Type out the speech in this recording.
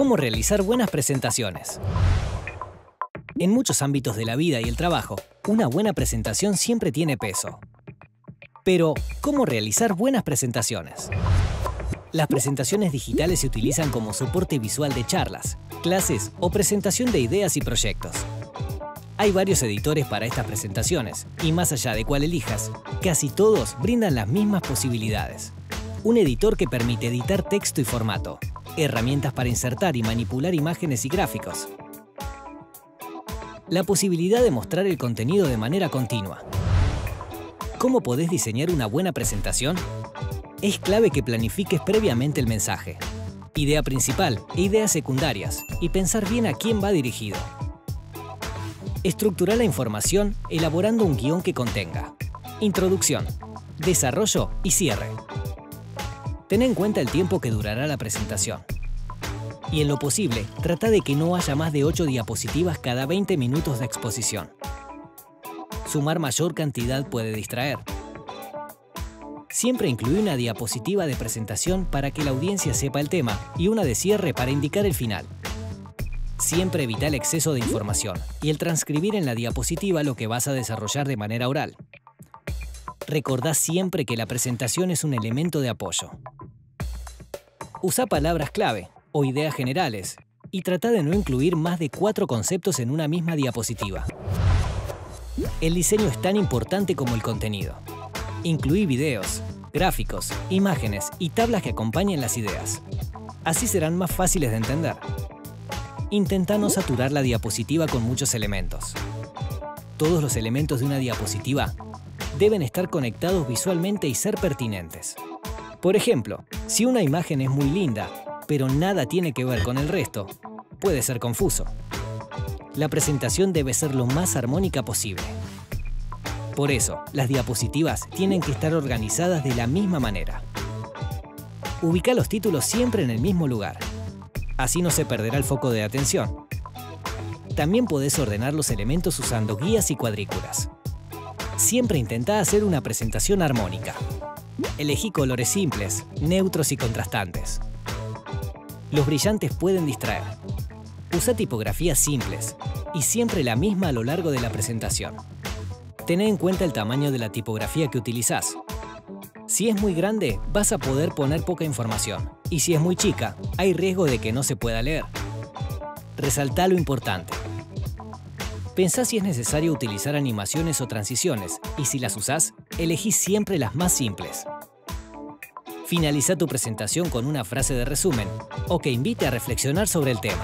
Cómo realizar buenas presentaciones. En muchos ámbitos de la vida y el trabajo, una buena presentación siempre tiene peso. Pero, ¿cómo realizar buenas presentaciones? Las presentaciones digitales se utilizan como soporte visual de charlas, clases o presentación de ideas y proyectos. Hay varios editores para estas presentaciones, y más allá de cuál elijas, casi todos brindan las mismas posibilidades. Un editor que permite editar texto y formato, herramientas para insertar y manipular imágenes y gráficos, la posibilidad de mostrar el contenido de manera continua. ¿Cómo podés diseñar una buena presentación? Es clave que planifiques previamente el mensaje, idea principal e ideas secundarias, y pensar bien a quién va dirigido. Estructurar la información elaborando un guion que contenga introducción, desarrollo y cierre. Ten en cuenta el tiempo que durará la presentación. Y en lo posible, trata de que no haya más de 8 diapositivas cada 20 minutos de exposición. Sumar mayor cantidad puede distraer. Siempre incluye una diapositiva de presentación para que la audiencia sepa el tema y una de cierre para indicar el final. Siempre evita el exceso de información y el transcribir en la diapositiva lo que vas a desarrollar de manera oral. Recordá siempre que la presentación es un elemento de apoyo. Usa palabras clave o ideas generales y trata de no incluir más de cuatro conceptos en una misma diapositiva. El diseño es tan importante como el contenido. Incluí videos, gráficos, imágenes y tablas que acompañen las ideas. Así serán más fáciles de entender. Intenta no saturar la diapositiva con muchos elementos. Todos los elementos de una diapositiva deben estar conectados visualmente y ser pertinentes. Por ejemplo, si una imagen es muy linda, pero nada tiene que ver con el resto, puede ser confuso. La presentación debe ser lo más armónica posible. Por eso, las diapositivas tienen que estar organizadas de la misma manera. Ubica los títulos siempre en el mismo lugar. Así no se perderá el foco de atención. También podés ordenar los elementos usando guías y cuadrículas. Siempre intenta hacer una presentación armónica. Elegí colores simples, neutros y contrastantes. Los brillantes pueden distraer. Usa tipografías simples y siempre la misma a lo largo de la presentación. Ten en cuenta el tamaño de la tipografía que utilizás. Si es muy grande, vas a poder poner poca información. Y si es muy chica, hay riesgo de que no se pueda leer. Resalta lo importante. Pensá si es necesario utilizar animaciones o transiciones, y si las usás, elegí siempre las más simples. Finaliza tu presentación con una frase de resumen o que invite a reflexionar sobre el tema.